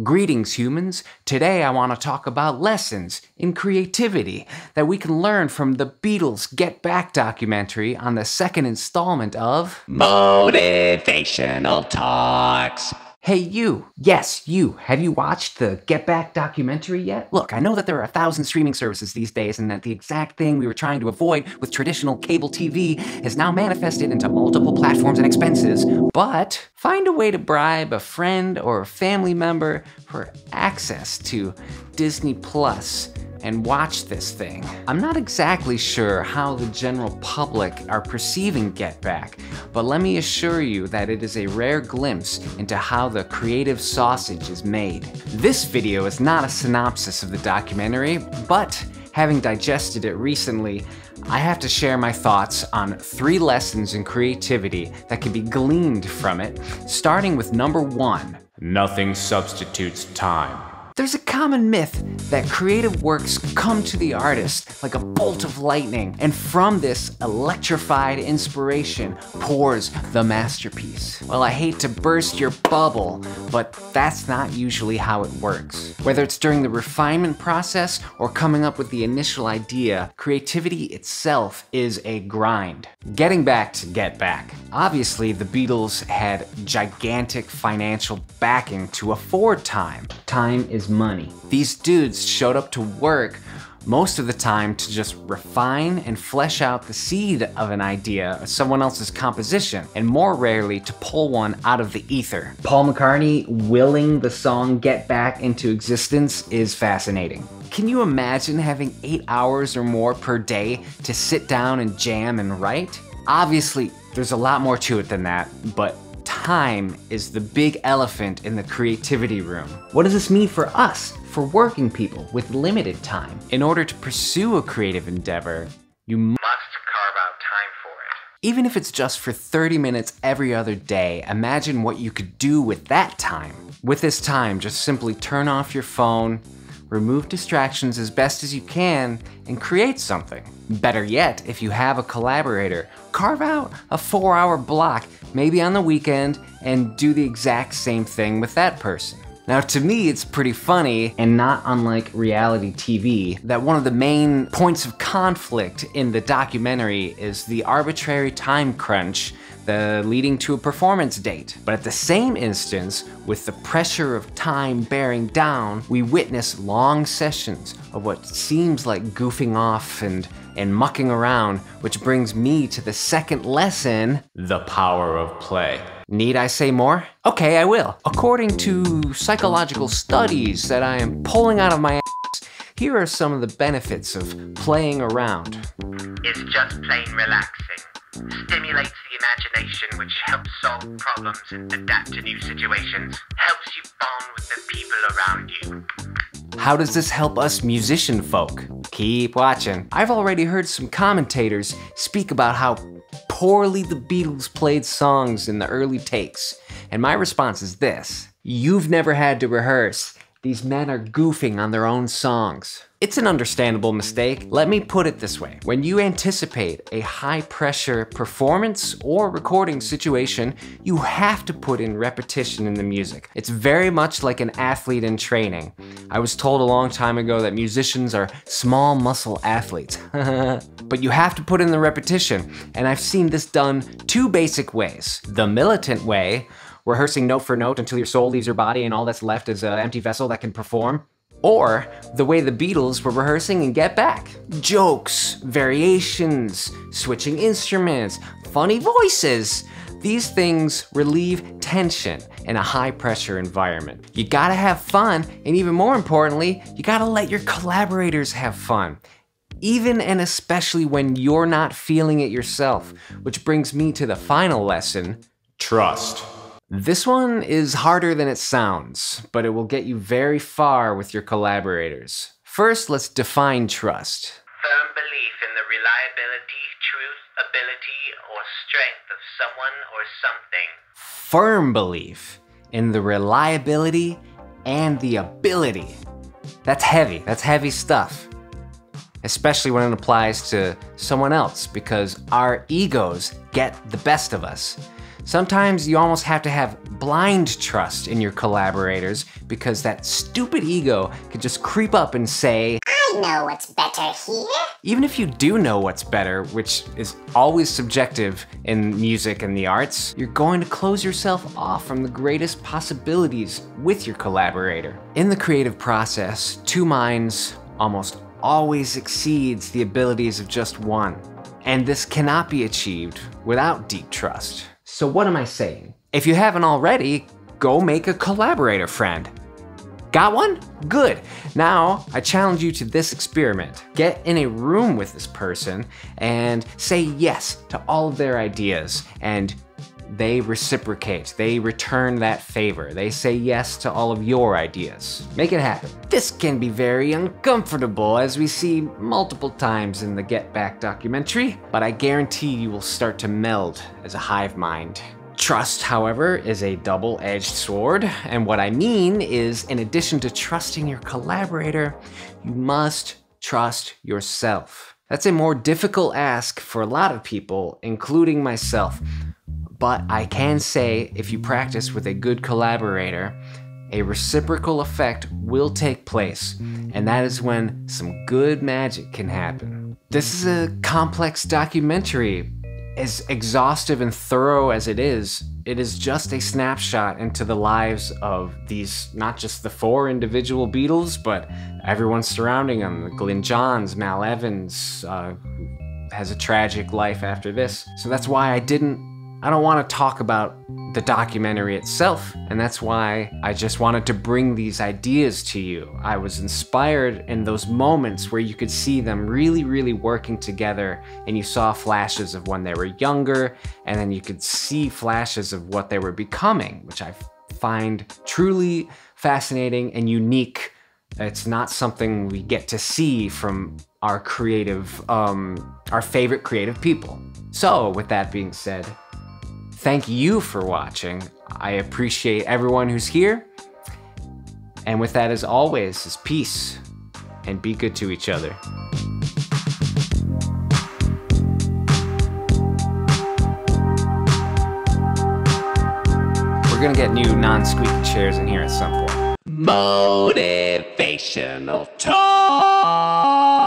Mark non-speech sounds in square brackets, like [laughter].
Greetings, humans. Today I want to talk about lessons in creativity that we can learn from the Beatles Get Back documentary on the second installment of Motivational Talks. Hey, you. Yes, you. Have you watched the Get Back documentary yet? Look, I know that there are a thousand streaming services these days, and that the exact thing we were trying to avoid with traditional cable TV has now manifested into multiple platforms and expenses. But find a way to bribe a friend or a family member for access to Disney Plus and watch this thing. I'm not exactly sure how the general public are perceiving Get Back, but let me assure you that it is a rare glimpse into how the creative sausage is made. This video is not a synopsis of the documentary, but having digested it recently, I have to share my thoughts on three lessons in creativity that can be gleaned from it, starting with number one. Nothing substitutes time. There's a common myth that creative works come to the artist like a bolt of lightning, and from this electrified inspiration pours the masterpiece. Well, I hate to burst your bubble, but that's not usually how it works. Whether it's during the refinement process or coming up with the initial idea, creativity itself is a grind. Getting back to Get Back. Obviously, the Beatles had gigantic financial backing to afford time. Time is money. These dudes showed up to work most of the time to just refine and flesh out the seed of an idea someone else's composition, and more rarely to pull one out of the ether. Paul McCartney willing the song Get Back into existence is fascinating. Can you imagine having eight hours or more per day to sit down and jam and write? Obviously, there's a lot more to it than that, but time is the big elephant in the creativity room. What does this mean for us, for working people with limited time? In order to pursue a creative endeavor, you must carve out time for it. Even if it's just for 30 minutes every other day, imagine what you could do with that time. With this time, just simply turn off your phone, remove distractions as best as you can, and create something. Better yet, if you have a collaborator, carve out a four hour block, maybe on the weekend, and do the exact same thing with that person. Now, to me, it's pretty funny, and not unlike reality TV, that one of the main points of conflict in the documentary is the arbitrary time crunch the leading to a performance date. But at the same instance, with the pressure of time bearing down, we witness long sessions of what seems like goofing off and and mucking around, which brings me to the second lesson, the power of play. Need I say more? Okay, I will. According to psychological studies that I am pulling out of my ass, here are some of the benefits of playing around. It's just plain relaxing stimulates the imagination, which helps solve problems and adapt to new situations, helps you bond with the people around you. How does this help us musician folk? Keep watching. I've already heard some commentators speak about how poorly the Beatles played songs in the early takes, and my response is this. You've never had to rehearse. These men are goofing on their own songs. It's an understandable mistake. Let me put it this way. When you anticipate a high pressure performance or recording situation, you have to put in repetition in the music. It's very much like an athlete in training. I was told a long time ago that musicians are small muscle athletes. [laughs] but you have to put in the repetition, and I've seen this done two basic ways. The militant way, rehearsing note for note until your soul leaves your body and all that's left is an empty vessel that can perform. Or the way the Beatles were rehearsing and Get Back. Jokes, variations, switching instruments, funny voices. These things relieve tension in a high pressure environment. You gotta have fun, and even more importantly, you gotta let your collaborators have fun. Even and especially when you're not feeling it yourself. Which brings me to the final lesson trust. This one is harder than it sounds, but it will get you very far with your collaborators. First, let's define trust. Firm belief in the reliability, truth, ability, or strength of someone or something. Firm belief in the reliability and the ability. That's heavy. That's heavy stuff. Especially when it applies to someone else because our egos get the best of us. Sometimes you almost have to have blind trust in your collaborators because that stupid ego could just creep up and say, I know what's better here. even if you do know what's better, which is always subjective in music and the arts, you're going to close yourself off from the greatest possibilities with your collaborator. In the creative process, two minds almost always exceeds the abilities of just one. And this cannot be achieved without deep trust. So what am I saying? If you haven't already, go make a collaborator friend. Got one? Good. Now, I challenge you to this experiment. Get in a room with this person and say yes to all of their ideas and they reciprocate. They return that favor. They say yes to all of your ideas. Make it happen. This can be very uncomfortable as we see multiple times in the Get Back documentary, but I guarantee you will start to meld as a hive mind. Trust, however, is a double edged sword, and what I mean is, in addition to trusting your collaborator, you must trust yourself. That's a more difficult ask for a lot of people, including myself. But I can say if you practice with a good collaborator, a reciprocal effect will take place, and that is when some good magic can happen. This is a complex documentary. As exhaustive and thorough as it is, it is just a snapshot into the lives of these, not just the four individual Beatles, but everyone surrounding them. Glyn Johns, Mal Evans, uh, has a tragic life after this. So that's why I didn't I don't want to talk about the documentary itself, and that's why I just wanted to bring these ideas to you. I was inspired in those moments where you could see them really, really working together, and you saw flashes of when they were younger, and then you could see flashes of what they were becoming, which I find truly fascinating and unique. It's not something we get to see from our creative, um, our favorite creative people. So, with that being said, Thank you for watching. I appreciate everyone who's here. And with that, as always, is peace and be good to each other. We're gonna get new non squeaky chairs in here at some point. Motivational talk.